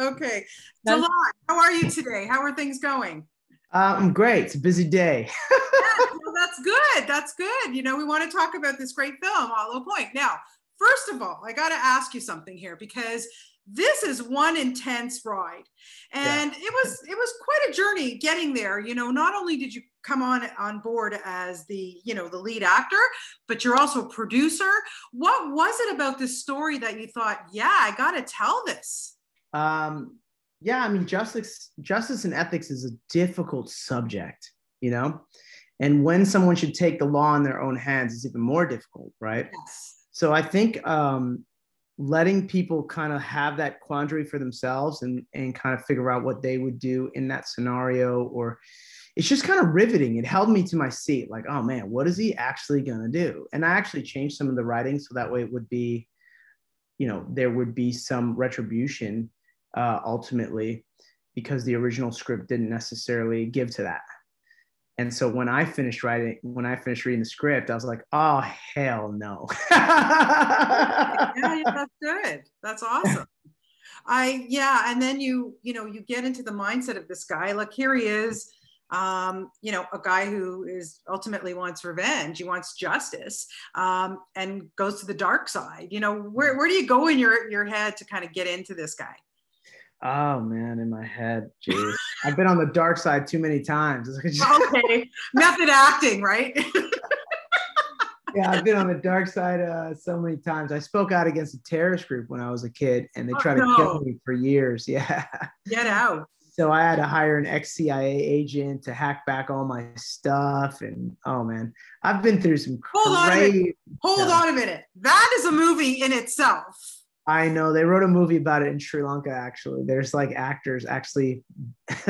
okay. Dilan, how are you today? How are things going? I'm great. It's a busy day. yeah, well, that's good. That's good. You know, we want to talk about this great film, Hollow Point. Now, first of all, I got to ask you something here because this is one intense ride and yeah. it was it was quite a journey getting there you know not only did you come on on board as the you know the lead actor but you're also a producer what was it about this story that you thought yeah i gotta tell this um yeah i mean justice justice and ethics is a difficult subject you know? And when someone should take the law in their own hands is even more difficult right? Yes. so i think um letting people kind of have that quandary for themselves and and kind of figure out what they would do in that scenario or it's just kind of riveting. It held me to my seat like oh man what is he actually going to do? And i actually changed some of the writing so that way it would be you know there would be some retribution uh, ultimately because the original script didn't necessarily give to that and so when I finished writing, when I finished reading the script, I was like, oh, hell no. yeah, yeah, that's good. That's awesome. I, yeah. And then you, you know, you get into the mindset of this guy. Look, here he is, um, you know, a guy who is ultimately wants revenge. He wants justice um, and goes to the dark side. You know, where, where do you go in your, your head to kind of get into this guy? Oh man, in my head, jeez. I've been on the dark side too many times. okay, method acting, right? yeah, I've been on the dark side uh, so many times. I spoke out against a terrorist group when I was a kid, and they oh, tried to kill me for years. Yeah. Get out. So I had to hire an ex CIA agent to hack back all my stuff, and oh man, I've been through some. Hold on a minute. Hold on a minute. That is a movie in itself. I know they wrote a movie about it in Sri Lanka. Actually, there's like actors. Actually,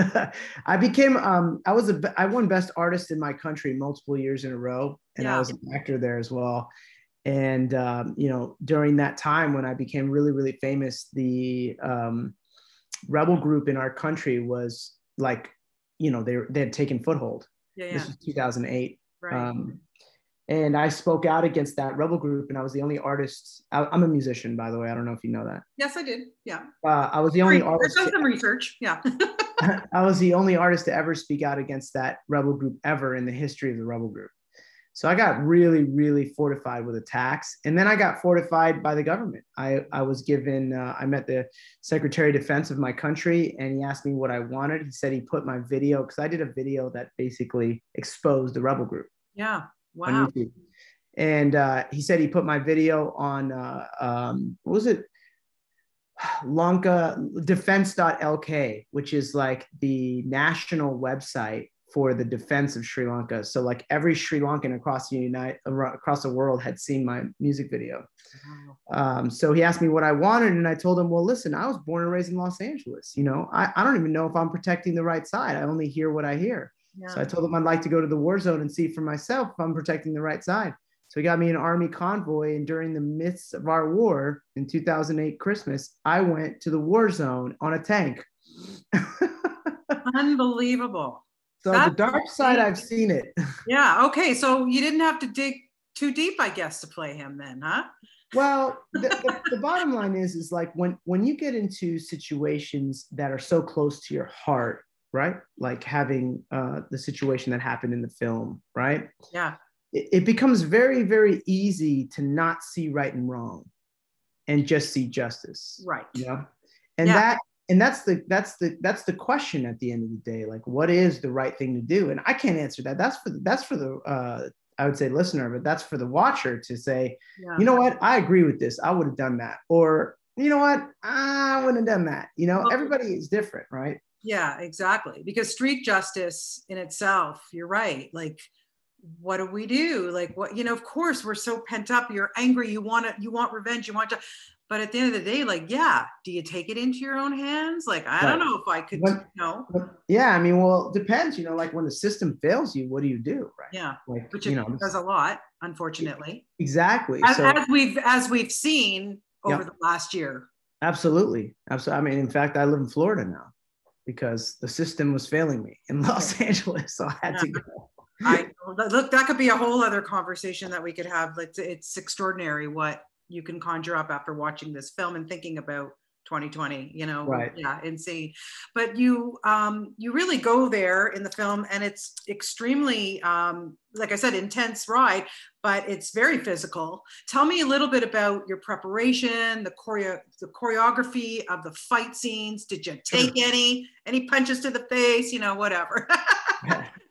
I became um I was a I won best artist in my country multiple years in a row, and yeah. I was an actor there as well. And um, you know, during that time when I became really really famous, the um, rebel group in our country was like, you know, they they had taken foothold. Yeah, yeah. This was 2008. Right. Um, and I spoke out against that rebel group, and I was the only artist. I, am a musician, by the way. I don't know if you know that. Yes, I did. Yeah. Uh, I was the only artist. I've done some research. Yeah. I was the only artist to ever speak out against that rebel group ever in the history of the rebel group. So I got really, really fortified with attacks, and then I got fortified by the government. I I was given. Uh, I met the Secretary of Defense of my country, and he asked me what I wanted. He said he put my video because I did a video that basically exposed the rebel group. Yeah Wow. And uh, he said he put my video on, uh, um, what was it? Lanka defense.lk, which is like the national website for the defense of Sri Lanka. So like every Sri Lankan across the United across the world had seen my music video. Um, so he asked me what I wanted, and I told him, well, listen, I was born and raised in Los Angeles. You know, I, I don't even know if I'm protecting the right side. I only hear what I hear. Yeah. So I told him I'd like to go to the war zone and see for myself if I'm protecting the right side. So he got me an army convoy. And during the midst of our war in 2008 Christmas, I went to the war zone on a tank. Unbelievable. So That's the dark side, I've seen it. Yeah. Okay. So you didn't have to dig too deep, I guess, to play him then, huh? Well, the, the, the, bottom line is, is like when when you get into situations that are so close to your heart, right? Like having uh, the situation that happened in the film, right? Yeah. It, it becomes very, very easy to not see right and wrong and just see justice. Right. You know? And yeah. that and that's the that's the that's the question at the end of the day like what is the right thing to do and i can't answer that that's for the, that's for the uh i would say listener but that's for the watcher to say yeah. you know what i agree with this i would have done that or you know what i wouldn't have done that you know everybody is different right yeah, exactly. Because street justice in itself, you're right. Like, what do we do? Like, what you know? Of course, we're so pent up. You're angry. You want to. You want revenge. You want to. But at the end of the day, like, yeah, do you take it into your own hands? Like, I right. don't know if I could. But, you know. yeah, I mean, well, it depends. You know, like when the system fails you, what do you do? Right. Yeah. Like, Which you know, does a lot, unfortunately. Exactly. As, so, as we've as we've seen over the last year. Absolutely. Absolutely. I mean, in fact, I live in Florida now because the system was failing me in Los Angeles, so I had yeah. to go. I look, that could be a whole other conversation that we could have. It's, it's extraordinary what you can conjure up after watching this film and thinking about 2020 you know right. yeah insane but you um you really go there in the film and it's extremely um like i said intense ride but it's very physical. Tell me a little bit about your preparation the choreo the choreography of the fight scenes. Did you take any any punches to the face you know whatever?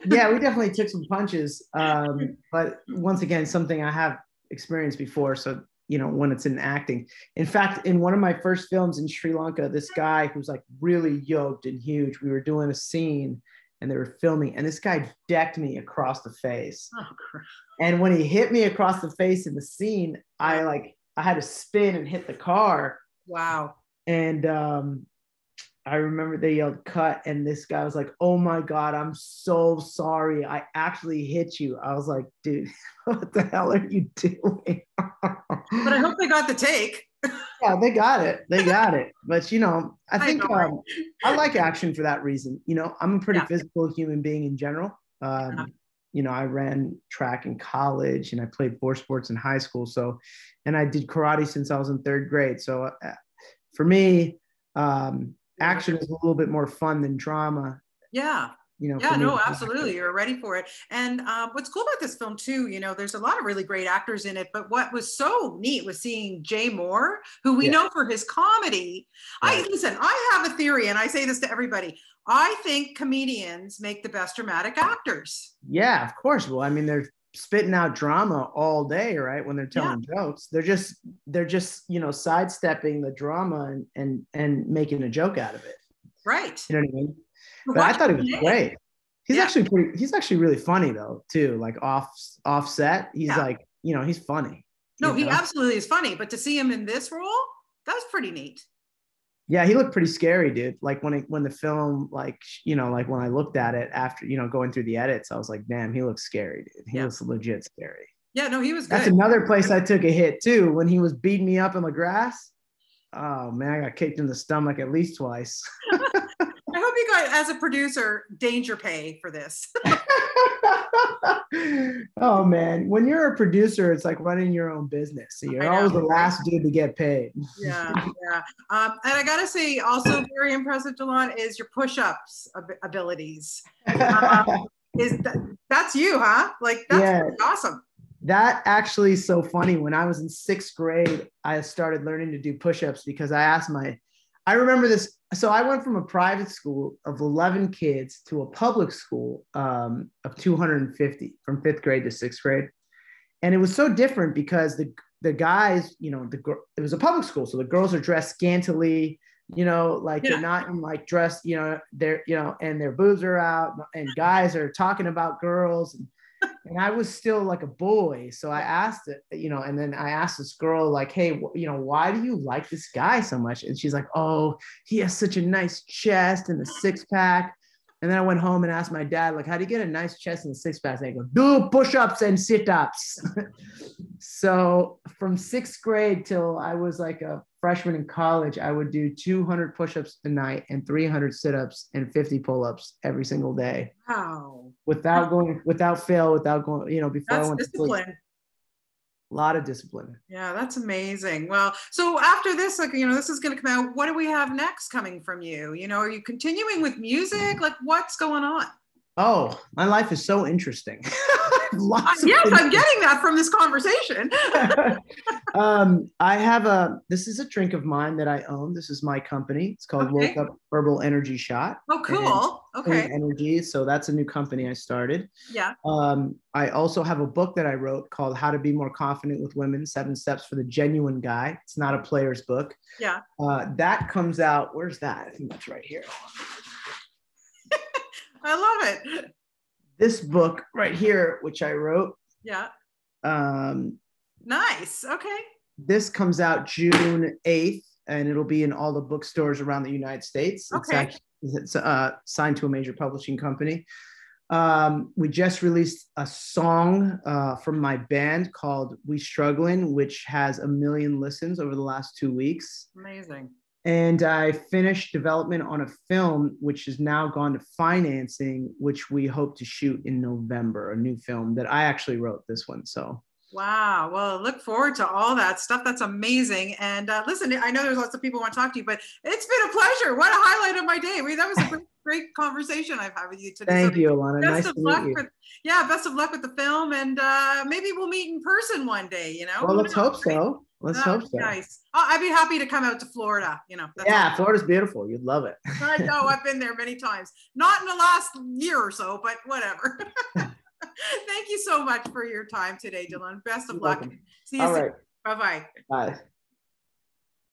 Yeah we definitely took some punches um but once again something i have experienced before so you know when it's in acting. In fact in one of my first films in sri lanka this guy who's like really yoked and huge we were doing a scene and they were filming and this guy decked me across the face. Oh, and when he hit me across the face in the scene i like i had to spin and hit the car. Wow. And um I remember they yelled cut, and this guy was like, Oh my God, I'm so sorry. I actually hit you. I was like, Dude, what the hell are you doing? but I hope they got the take. yeah, they got it. They got it. But you know, I think I, um, I like action for that reason. You know, I'm a pretty yeah. physical human being in general. Um, yeah. You know, I ran track in college and I played four sports in high school. So, and I did karate since I was in third grade. So, uh, for me, um, action is a little bit more fun than drama. Yeah. You know, yeah, no, absolutely. You're ready for it. And uh, what's cool about this film too, you know, there's a lot of really great actors in it. But what was so neat was seeing Jay Mohr, who we yeah. know for his comedy. Right. I listen. I have a theory, and I say this to everybody. I think comedians make the best dramatic actors. Yeah, of course. Well, I mean, they're spitting out drama all day, right? When they're telling yeah. jokes, they're just they're just you know sidestepping the drama and and and making a joke out of it. Right. You know what I mean? But I thought it was great. He's yeah. actually pretty. He's actually really funny though too. Like off offset, he's yeah. like you know he's funny. No, he know? absolutely is funny. But to see him in this role, that was pretty neat. Yeah, he looked pretty scary, dude. Like when it when the film, like you know, like when I looked at it after you know going through the edits, I was like, damn, he looks scary, dude. He yeah. looks legit scary. Yeah, no, he was. Good. That's another place I took a hit too when he was beating me up in the grass. Oh man, I got kicked in the stomach at least twice. I hope you got, as a producer, danger pay for this. oh man, when you're a producer, it's like running your own business. So you're always the last dude to get paid. yeah, yeah. Um, and I gotta say, also very impressive, Dilan, is your push-ups ab- abilities. Um, is that, that's you, huh? Like that's yeah. awesome. That actually is so funny. When I was in sixth grade, I started learning to do push-ups because I asked my I remember this. So I went from a private school of 11 kids to a public school um, of 250 from fifth grade to sixth grade. And it was so different because the, the guys, you know, the it was a public school. So the girls are dressed scantily, you know, like yeah. they're not in like dress, you know, they're, you know, and their boobs are out and guys are talking about girls. And and I was still like a boy. So I asked it, you know, and then I asked this girl, like, hey, you know, why do you like this guy so much? And she's like, oh, he has such a nice chest and a six pack. And then I went home and asked my dad, like, how do you get a nice chest and a six pack? And I go, do push ups and sit ups. so from sixth grade till I was like a freshman in college, I would do 200 push ups a night and 300 sit ups and 50 pull ups every single day. Wow. Without going, without fail, without going, you know, before That's I went discipline. to sleep. A lot of discipline. Yeah, that's amazing. Well, so after this, like, you know, this is going to come out. What do we have next coming from you? You know, are you continuing with music? Like, what's going on? Oh, my life is so interesting. yes, I'm getting that from this conversation. um, I have a. This is a drink of mine that I own. This is my company. It's called okay. Woke Up Herbal Energy Shot. Oh, cool. Okay. Energy. So that's a new company I started. Yeah. Um, I also have a book that I wrote called How to Be More Confident with Women: Seven Steps for the Genuine Guy. It's not a player's book. Yeah. Uh, that comes out. Where's that? I think that's right here. I love it. This book right here, which I wrote. Yeah. Um, nice. Okay. This comes out June 8th, and it'll be in all the bookstores around the United States. Okay. It's, actually, it's uh, signed to a major publishing company. Um, we just released a song uh, from my band called We Struggling, which has a million listens over the last two weeks. Amazing and I finished development on a film which has now gone to financing, which we hope to shoot in November, a new film that I actually wrote this one. So Wow. Well, look forward to all that stuff. That's amazing. And uh, listen, I know there's lots of people want to talk to you, but it's been a pleasure. What a highlight of my day. That was a great, great conversation I've had with you today. Thank so you, Alana. Nice to meet you. For, yeah, best of luck with the film, and uh, maybe we'll meet in person one day. You know. Well, let's hope so. Let's hope so. Nice. I'd be happy to come out to Florida. You know. yeah, all. Florida's beautiful. You'd love it. I know. I've been there many times. Not in the last year or so, but whatever. Thank you so much for your time today, Dilan. Best of You're luck. Welcome. See you All soon. Right. Bye-bye. Bye.